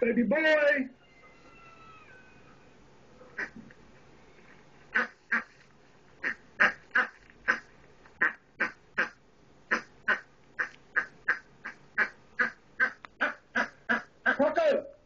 Baby boy. Rocco!